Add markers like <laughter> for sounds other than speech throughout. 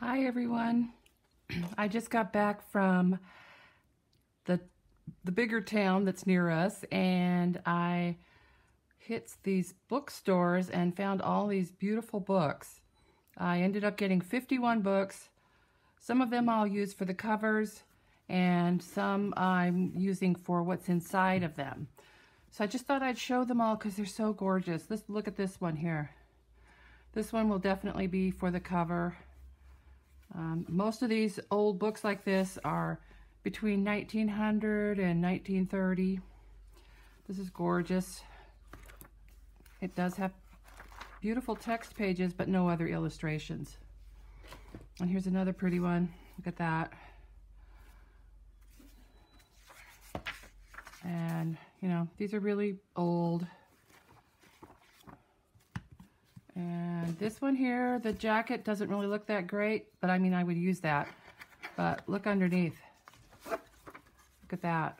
Hi everyone. <clears throat> I just got back from the the bigger town that's near us and I hit these bookstores and found all these beautiful books. I ended up getting 51 books. Some of them I'll use for the covers and some I'm using for what's inside of them. So I just thought I'd show them all because they're so gorgeous. Let's look at this one here. This one will definitely be for the cover. Um, most of these old books like this are between 1900 and 1930. This is gorgeous. It does have beautiful text pages, but no other illustrations. And here's another pretty one. Look at that. And, you know, these are really old. And this one here, the jacket doesn't really look that great, but I mean, I would use that. But look underneath. Look at that.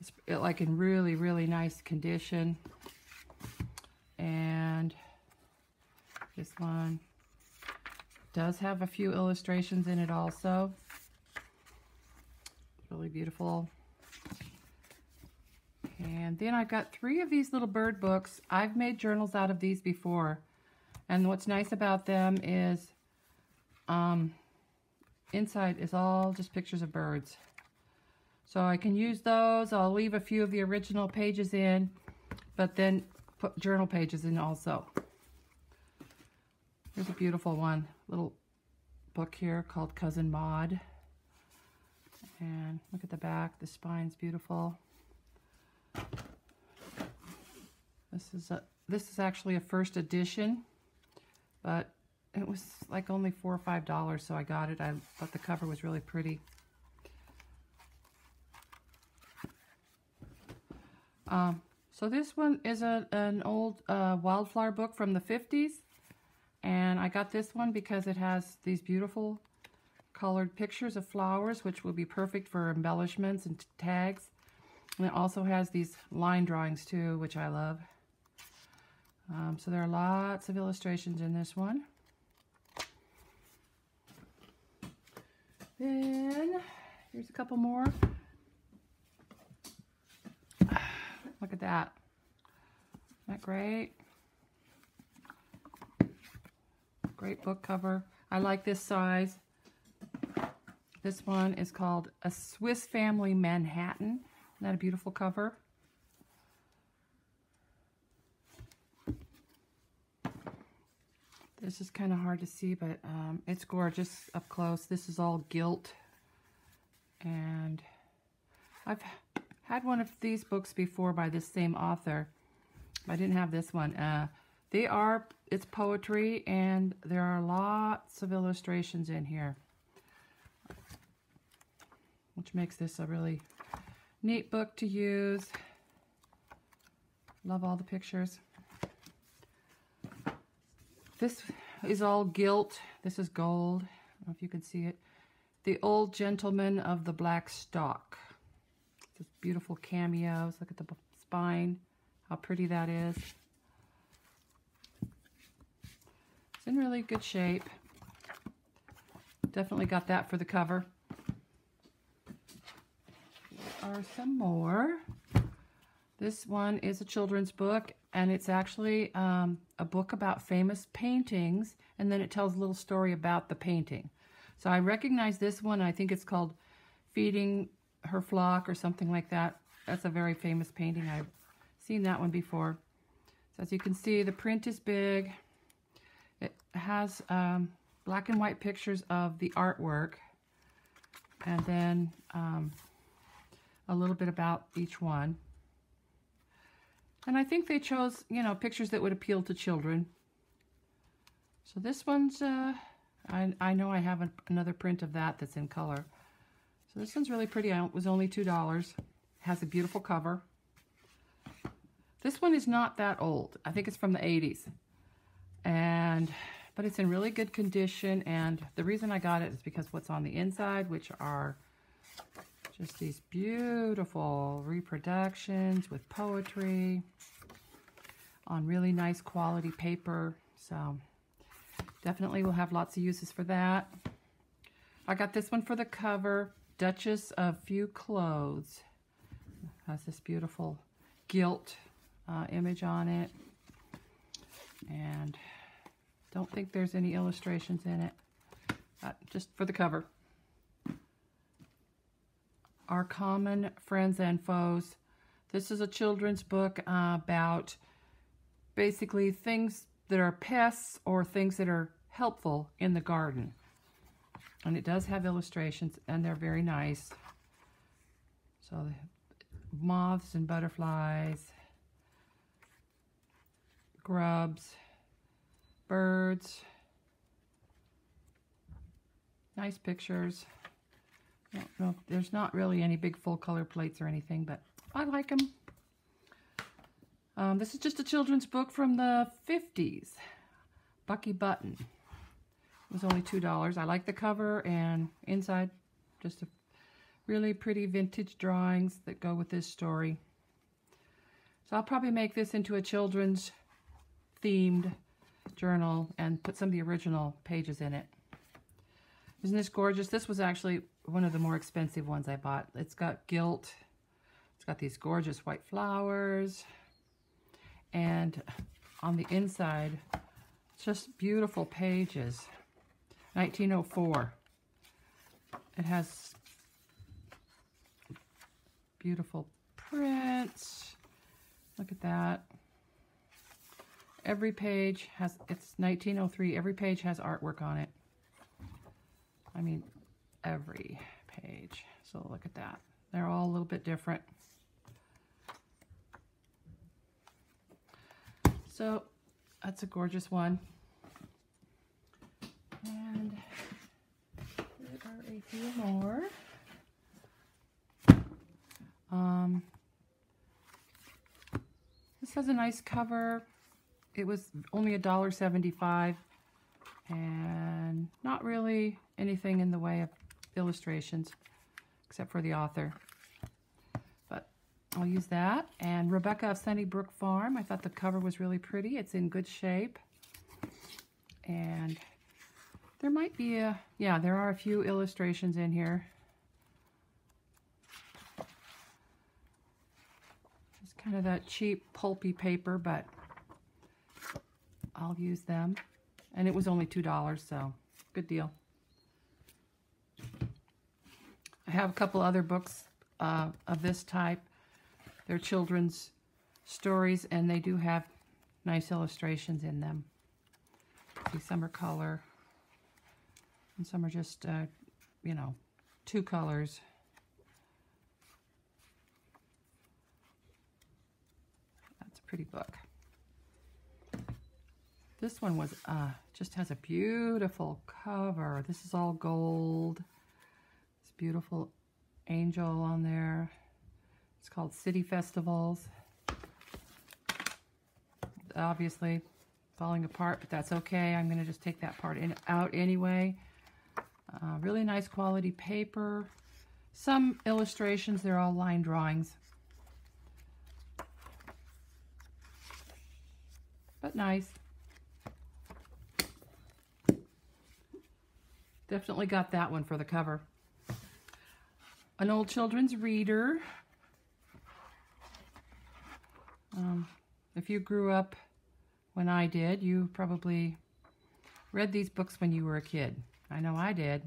It's like in really, really nice condition. And this one does have a few illustrations in it also. Really beautiful. And then I've got three of these little bird books. I've made journals out of these before. And what's nice about them is um, inside is all just pictures of birds. So I can use those. I'll leave a few of the original pages in, but then put journal pages in also. There's a beautiful one, little book here called Cousin Maud. And look at the back, the spine's beautiful. This is a this is actually a first edition, but it was like only four or five dollars, so I got it. I thought the cover was really pretty. Um, so this one is a, an old uh, wildflower book from the 50s. And I got this one because it has these beautiful colored pictures of flowers, which will be perfect for embellishments and tags. And it also has these line drawings too, which I love. Um, so there are lots of illustrations in this one. Then, here's a couple more. Look at that. Isn't that great? Great book cover. I like this size. This one is called A Swiss Family Manhattan. Isn't that a beautiful cover? Is kind of hard to see, but um, it's gorgeous up close. This is all gilt. And I've had one of these books before by this same author. I didn't have this one. Uh, they are, it's poetry, and there are lots of illustrations in here. Which makes this a really Neat book to use. Love all the pictures. This is all gilt. This is gold. I don't know if you can see it. The Old Gentleman of the Black Stock. This beautiful cameos. Look at the spine. How pretty that is. It's in really good shape. Definitely got that for the cover are some more. This one is a children's book, and it's actually um, a book about famous paintings, and then it tells a little story about the painting. So I recognize this one. I think it's called Feeding Her Flock or something like that. That's a very famous painting. I've seen that one before. So as you can see, the print is big. It has um, black and white pictures of the artwork. And then um, a little bit about each one. And I think they chose, you know, pictures that would appeal to children. So this one's, uh, I, I know I have another print of that that's in color. So this one's really pretty. It was only $2. Has a beautiful cover. This one is not that old. I think it's from the 80s. And, but it's in really good condition. And the reason I got it is because what's on the inside, which are just these beautiful reproductions with poetry on really nice quality paper. So Definitely we'll have lots of uses for that. I got this one for the cover. Duchess of Few Clothes. Has this beautiful gilt uh, image on it. And don't think there's any illustrations in it. Uh, just for the cover. Our Common Friends and Foes. This is a children's book uh, about basically things that are pests or things that are helpful in the garden. And it does have illustrations, and they're very nice. So moths and butterflies, grubs, birds, nice pictures. No, there's not really any big full color plates or anything, but I like them. Um, this is just a children's book from the 50s. Bucky Button. It was only $2. I like the cover and inside just a really pretty vintage drawings that go with this story. So I'll probably make this into a children's themed journal and put some of the original pages in it. Isn't this gorgeous? This was actually one of the more expensive ones I bought. It's got gilt. It's got these gorgeous white flowers. And on the inside, just beautiful pages. 1904. It has beautiful prints. Look at that. Every page has, it's 1903, every page has artwork on it. I mean, every page. So look at that. They're all a little bit different. So that's a gorgeous one. And there are a few more. Um, this has a nice cover. It was only a dollar seventy-five, and not really anything in the way of illustrations, except for the author. But I'll use that. And Rebecca of Sunnybrook Farm. I thought the cover was really pretty. It's in good shape. And there might be a, yeah, there are a few illustrations in here. It's kind of that cheap pulpy paper, but I'll use them. And it was only $2, so good deal. I have a couple other books uh, of this type. They're children's stories, and they do have nice illustrations in them. See, some are color, and some are just, uh, you know, two colors. That's a pretty book. This one was uh, just has a beautiful cover. This is all gold. Beautiful angel on there. It's called City Festivals. Obviously falling apart, but that's okay. I'm going to just take that part in, out anyway. Uh, really nice quality paper. Some illustrations, they're all line drawings. But nice. Definitely got that one for the cover. An old children's reader. Um, if you grew up when I did, you probably read these books when you were a kid. I know I did.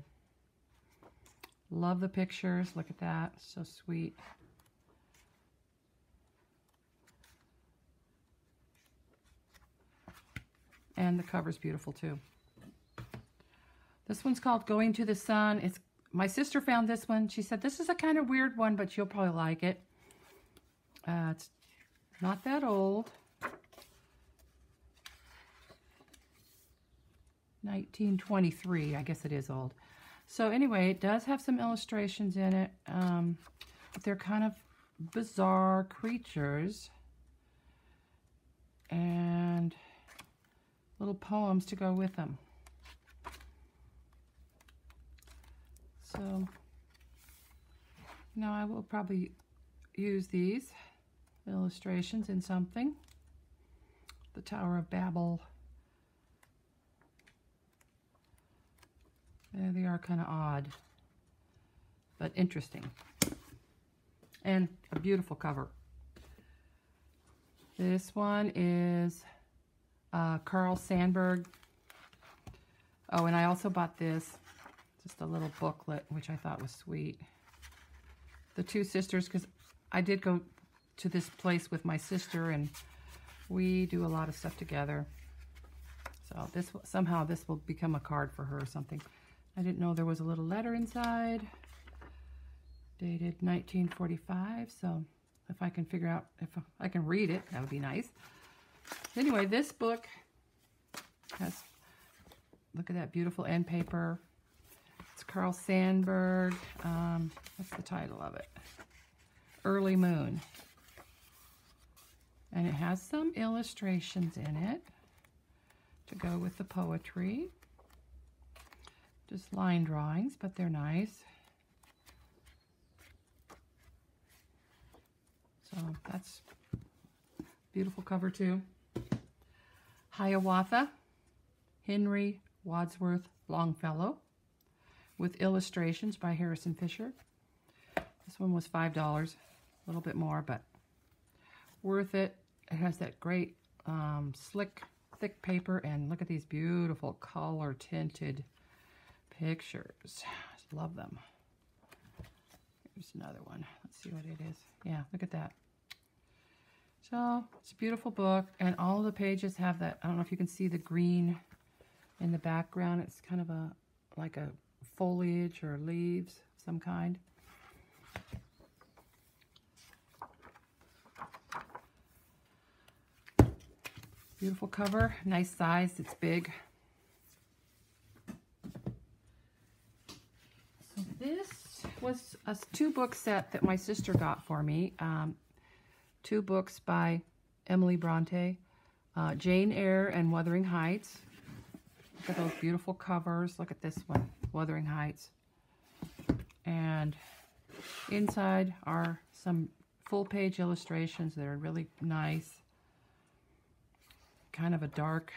Love the pictures. Look at that. So sweet. And the cover's beautiful too. This one's called Going to the Sun. It's My sister found this one. She said, this is a kind of weird one, but you'll probably like it. Uh, it's not that old. 1923, I guess it is old. So anyway, it does have some illustrations in it. Um, they're kind of bizarre creatures. And little poems to go with them. So now I will probably use these illustrations in something. The Tower of Babel Yeah, they are kind of odd, but interesting. And a beautiful cover. This one is uh, Carl Sandburg. Oh, and I also bought this, just a little booklet, which I thought was sweet. The Two Sisters, because I did go to this place with my sister, and we do a lot of stuff together. So this somehow this will become a card for her or something. I didn't know there was a little letter inside, dated 1945. So if I can figure out if I can read it, that would be nice. Anyway, this book has, look at that beautiful end paper. It's Carl Sandburg. Um, what's the title of it? Early Moon. And it has some illustrations in it to go with the poetry. Just line drawings, but they're nice. So that's beautiful cover too. Hiawatha, Henry Wadsworth Longfellow, with illustrations by Harrison Fisher. This one was $5, a little bit more, but worth it. It has that great um, slick, thick paper, and look at these beautiful color tinted pictures. Just love them. Here's another one. Let's see what it is. Yeah, look at that. So it's a beautiful book, and all the pages have that. I don't know if you can see the green in the background. It's kind of a like a foliage or leaves, some kind. Beautiful cover, nice size, it's big. So this was a two book set that my sister got for me. Um, two books by Emily Bronte, uh, Jane Eyre and Wuthering Heights. Look at those beautiful covers. Look at this one, Wuthering Heights. And inside are some full page illustrations that are really nice kind of a dark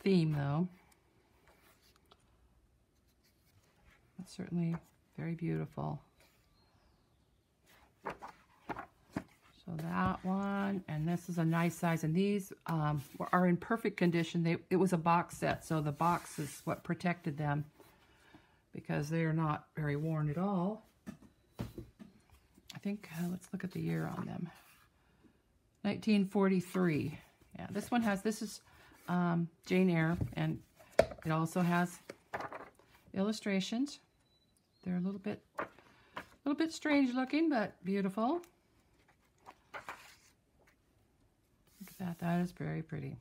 theme though. Certainly very beautiful. So that one, and this is a nice size, and these um, are in perfect condition. They, it was a box set, so the box is what protected them because they are not very worn at all. I think, uh, let's look at the year on them. 1943. Yeah, this one has, this is um, Jane Eyre, and it also has illustrations. They're a little bit, a little bit strange looking, but beautiful. That, that is very pretty.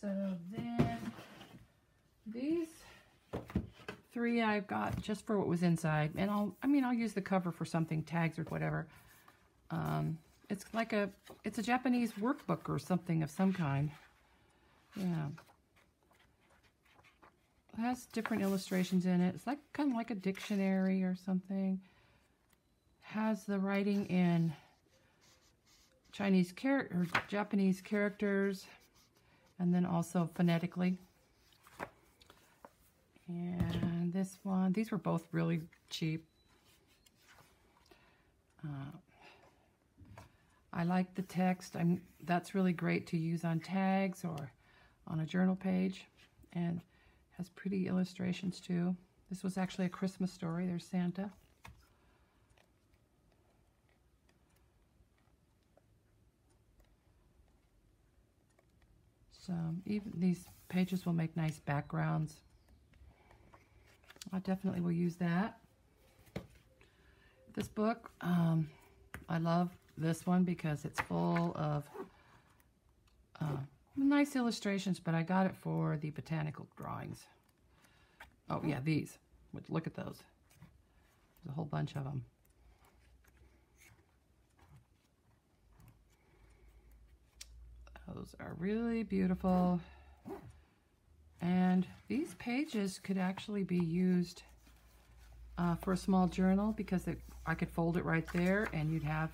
So then, these three I've got just for what was inside. And I'll, I mean, I'll use the cover for something, tags or whatever. Um, it's like a, it's a Japanese workbook or something of some kind. Yeah. It has different illustrations in it. It's like kind of like a dictionary or something. Has the writing in Chinese character Japanese characters and then also phonetically. And this one, these were both really cheap. Uh, I like the text. I'm, that's really great to use on tags or on a journal page. And has pretty illustrations too. This was actually a Christmas story. There's Santa. So even these pages will make nice backgrounds. I definitely will use that. This book, um, I love this one because it's full of uh, nice illustrations, but I got it for the botanical drawings. Oh, yeah, these. Look at those. There's a whole bunch of them. Those are really beautiful. And these pages could actually be used uh, for a small journal because it, I could fold it right there and you'd have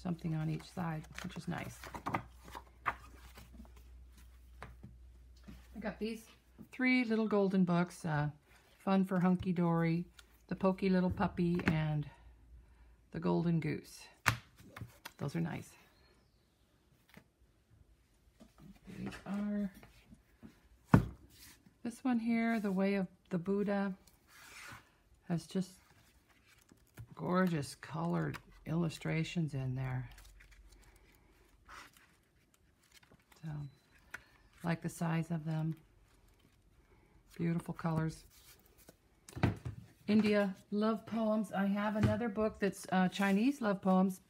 something on each side, which is nice. I got these three little golden books, uh, Fun for Hunky Dory, The Pokey Little Puppy, and The Golden Goose. Those are nice. These are this one here, The Way of the Buddha, has just gorgeous colored illustrations in there. So, like the size of them. Beautiful colors. India love poems. I have another book that's uh, Chinese love poems.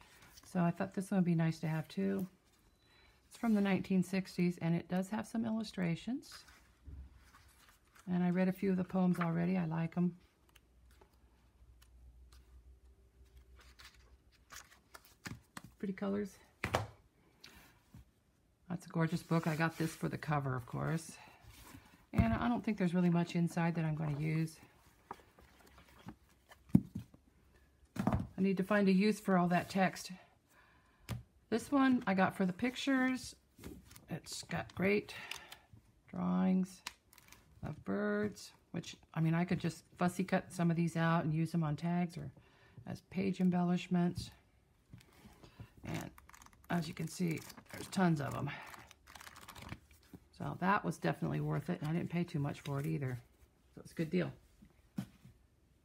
So I thought this one would be nice to have too. It's from the 1960s and it does have some illustrations. And I read a few of the poems already. I like them. Pretty colors. That's a gorgeous book. I got this for the cover, of course. And I don't think there's really much inside that I'm going to use. I need to find a use for all that text. This one I got for the pictures. It's got great drawings of birds, which, I mean, I could just fussy cut some of these out and use them on tags or as page embellishments. And as you can see, there's tons of them. So that was definitely worth it. And I didn't pay too much for it either. So it's a good deal.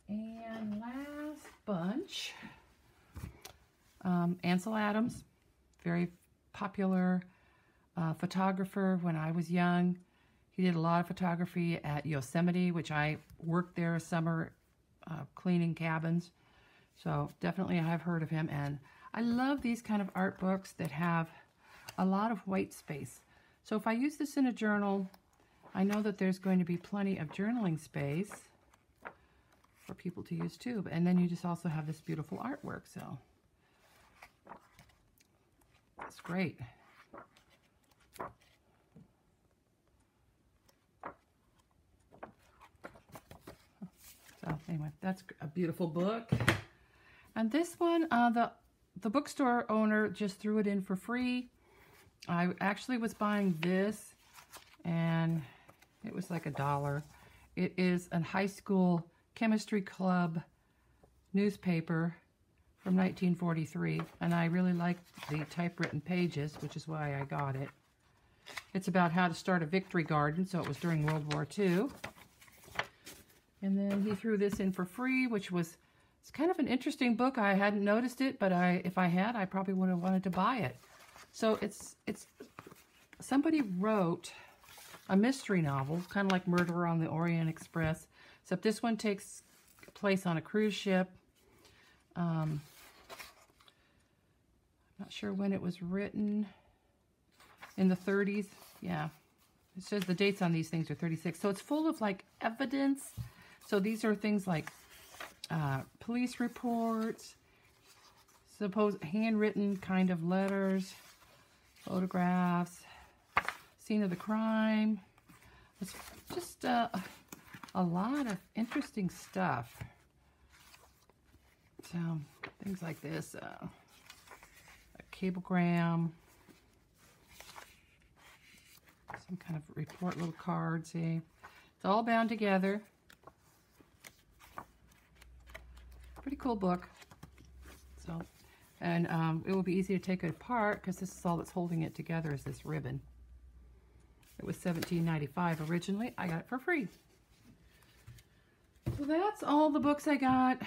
And last bunch, um, Ansel Adams, very popular uh, photographer when I was young. He did a lot of photography at Yosemite, which I worked there a summer uh, cleaning cabins. So definitely I've heard of him. And I love these kind of art books that have a lot of white space. So if I use this in a journal, I know that there's going to be plenty of journaling space for people to use too. And then you just also have this beautiful artwork. So it's great. So anyway, that's a beautiful book. And this one, uh, the, the bookstore owner just threw it in for free. I actually was buying this and it was like a dollar. It is a high school chemistry club newspaper from 1943 and I really like the typewritten pages, which is why I got it. It's about how to start a victory garden, so it was during World War II. And then he threw this in for free, which was it's kind of an interesting book. I hadn't noticed it, but I if I had, I probably would have wanted to buy it. So it's it's somebody wrote a mystery novel, kind of like Murder on the Orient Express, except this one takes place on a cruise ship. Um, I'm not sure when it was written. In the 30s, yeah. It says the dates on these things are 36. So it's full of like evidence so these are things like uh, police reports, suppose handwritten kind of letters, photographs, scene of the crime. It's just uh, a lot of interesting stuff. So things like this, uh, a cablegram, some kind of report little card, see. It's all bound together. Pretty cool book. So, and um, it will be easy to take it apart because this is all that's holding it together is this ribbon. It was $17.95 originally. I got it for free. That's all the books I got.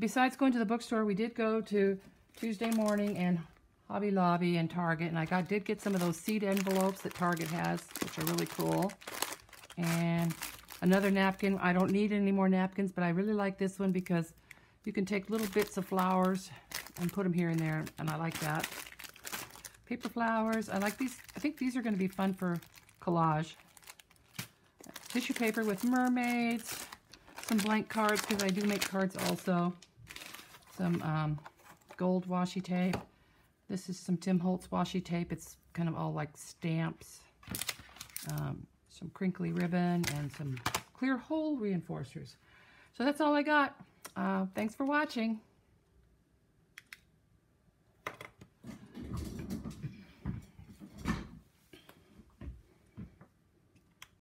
Besides going to the bookstore, we did go to Tuesday morning and Hobby Lobby and Target. And I got did get some of those seed envelopes that Target has, which are really cool. And another napkin. I don't need any more napkins, but I really like this one because you can take little bits of flowers and put them here and there, and I like that. Paper flowers. I like these. I think these are going to be fun for collage. Tissue paper with mermaids. Some blank cards, because I do make cards also. Some um, gold washi tape. This is some Tim Holtz washi tape. It's kind of all like stamps. Um, some crinkly ribbon and some clear hole reinforcers. So that's all I got. Uh, thanks for watching.